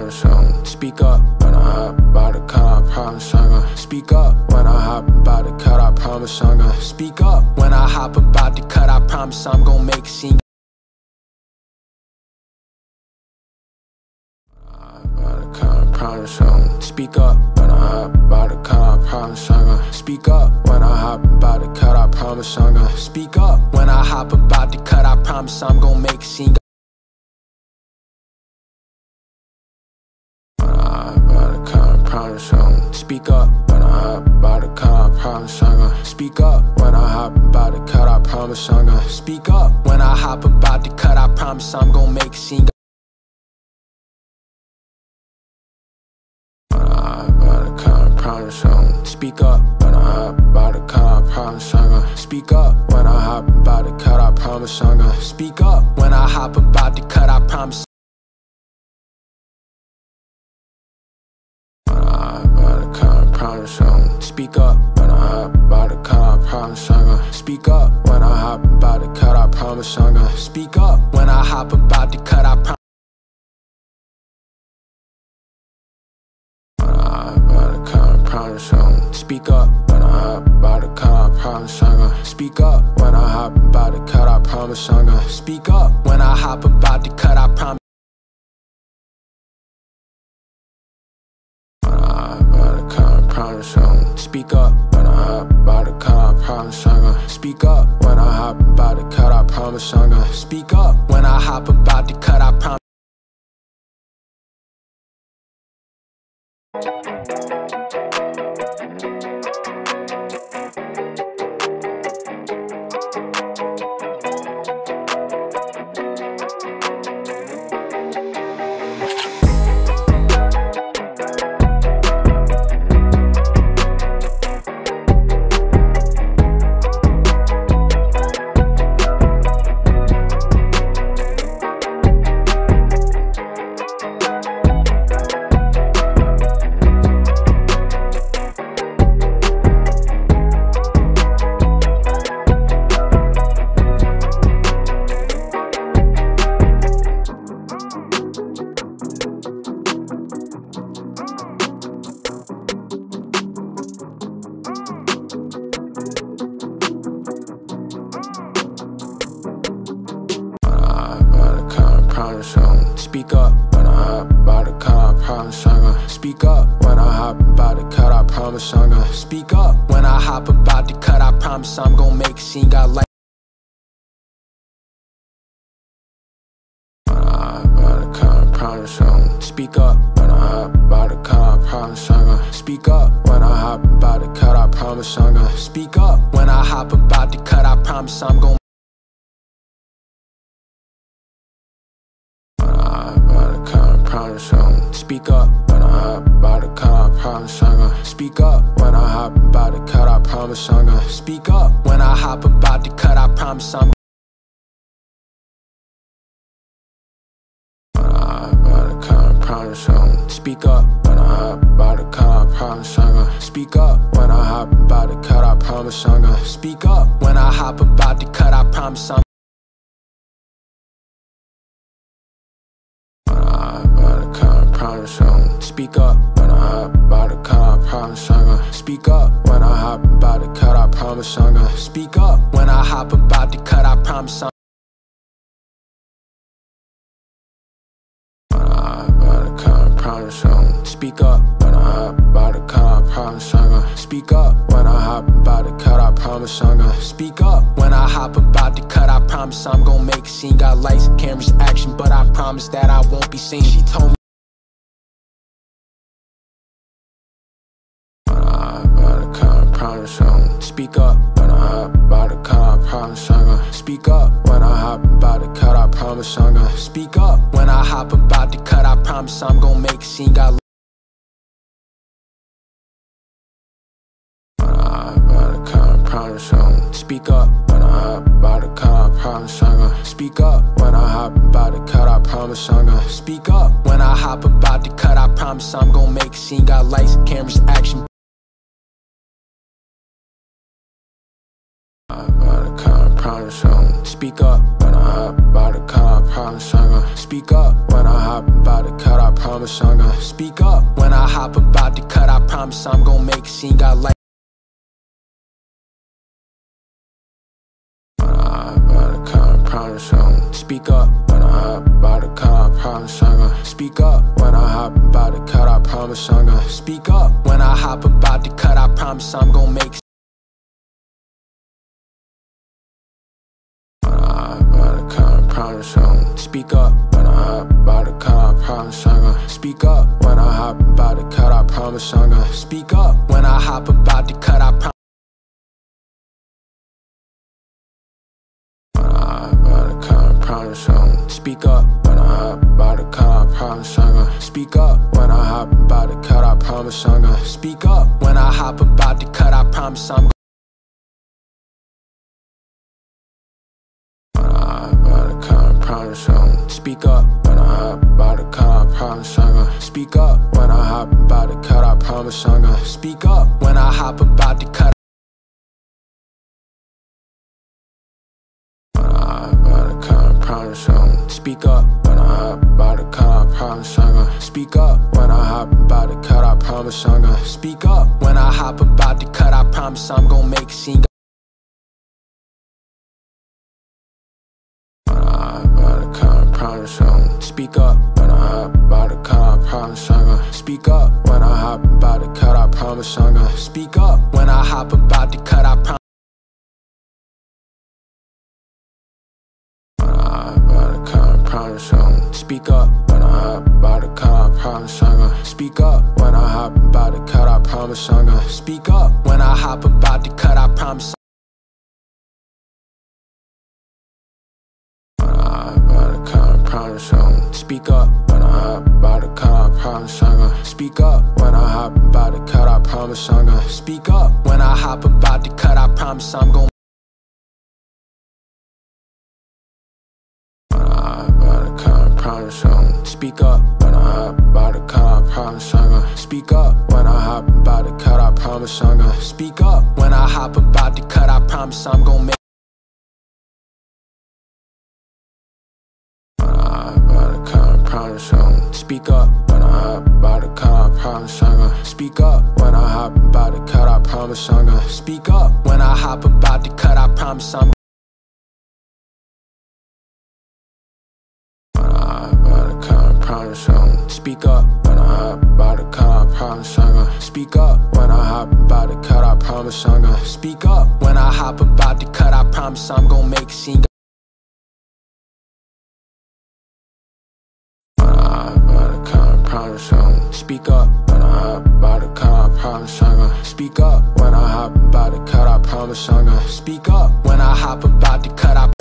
promise I'm um, speak up when I hop about the car. I promise I'm gonna speak up when I hop about the cut. I promise I'm gonna speak up when I hop about the cut. I promise I'm gonna make a scene. Um, speak up when I hop about the car. I promise I'm gonna speak up when I hop about the cut. I promise I'm gonna speak up when I hop about the cut. I promise I'm gonna make a scene. Car, I promise I'm gonna speak up when I hop about the car. I promise I'm gonna speak up when I hop about the cut. I promise I'm gonna speak up when I hop about the cut. I promise I'm gonna make a scene. When I hop about the car, I promise I'm gonna speak up when I hop about the car. I promise I'm gonna speak up when I hop about the cut. I promise I'm gonna speak up when I hop about the cut. I promise. I'm gonna speak up when I hop about the car. I promise I'm gonna speak up when I hop about the cut. I promise I'm gonna speak up when I hop about the cut. I promise. Speak up when I hop about the car. I promise I'm gonna speak up when I hop about the cut. I promise I'm gonna speak up when I hop about the cut. I promise. Speak up when I hop about the car. I promise I'm gonna speak up when I hop about the cut. I promise I'm gonna speak up when I hop about the cut. I promise. Promise I'm gonna speak up. When I hop about the cut, I promise I'm gonna speak up. When I hop about the cut, I promise I'm gonna make a scene. Got like. Speak up. When I hop about the car, I promise I'm gonna speak up. When I hop about the cut, I promise I'm gonna speak up. When I hop about the cut, I promise I'm gonna. When I promise I'm speak up. When I hop about the car, I promise I'm gonna speak up. When I hop about the cut, I promise I'm gonna speak up. When I hop about the cut, I promise I'm. Speak up. When I hop about the car, I promise I'm gonna speak up. When I hop about the cut, I promise I'm gonna speak up. When I hop about the cut, I promise I'm. I'm gonna speak up. When I hop about the car, I promise I'm gonna speak up. When I hop about the cut, I promise I'm gonna speak up. When I hop about the cut, I promise I'm. Speak up. When I hop about the car, I promise I'm gonna speak up. When I hop about the cut, I promise I'm gonna speak up. When I hop about the cut, I promise I'm gonna make a scene. Got lights, cameras, action, but I promise that I won't be seen. She told me. Speak up. When I hop about the car, I promise I'm gonna speak up. When I hop about the cut, I promise I'm gonna speak up. When I hop about the cut, I promise I'm gonna make a scene. Got promise I'm speak up. When I hop about the car, I promise I'm gonna speak up. When I hop about the cut, I promise I'm gonna speak up. When I hop about the cut, I promise I'm gonna make a scene. Got lights, cameras, action. Promise I'm Speak up when I hop about the car, I promise I'm gonna Speak up. When I hop about the cut, I promise I'm gonna Speak up. When I hop about the cut, I promise I'm gonna make a scene, got like Speak up. When I hop about the car, I promise I'm gonna Speak up. When I hop about the cut, I promise I'm gonna Speak up. When I hop about the cut, I promise I'm gonna make promise I'm Speak up when I hop about the car, I promise I'm gonna Speak up when I hop about the cut, I promise I'm gonna Speak up when I hop about the cut, I promise I'm Speak up. When I hop about the car, I promise I'm gonna Speak up. When I hop about the cut, I promise I'm gonna Speak up. When I hop about the cut, I promise I'm promise I'm Speak up when I hop about the car, I promise I'm gonna Speak up when I hop about the cut, I promise I'm gonna Speak up when I hop about the cut I Speak up when I hop about the car, I promise I'm gonna Speak up when I hop about the cut, I promise I'm gonna Speak up when I hop about the cut, I promise I'm gonna make a scene promise I'm Speak up when I hop about the car, I promise I'm gonna Speak up. When I hop about the cut, I promise I'm gonna Speak up. When I hop about the cut, I promise Speak up. When I hop about the car, I promise I'm gonna Speak up. When I hop about the cut, I promise I'm gonna Speak up. When I hop about the cut, I promise Speak up. When I hop about the car, I promise I'm gonna Speak up. When I hop about the cut, I promise I'm gonna Speak up. When I hop about the cut, I promise I'm gonna Speak up. When I hop about the car, I promise I'm gonna Speak up. When I hop about the cut, I promise I'm gonna Speak up. When I hop about the cut, I promise I'm gonna make Speak up. When I hop about the car, I promise I'm gonna Speak up. When I hop about the cut, I promise I'm gonna Speak up. When I hop about the cut, I promise I'm promise Speak up. When I hop about the car, I promise I'm gonna Speak up. When I hop about the cut, I promise I'm gonna Speak up. When I hop about the cut, I promise I'm gonna make a scene promise I'm Speak up. When I hop about the car, I promise I'm gonna Speak up. When I hop about the cut, I promise I'm gonna Speak up. When I hop about the cut, I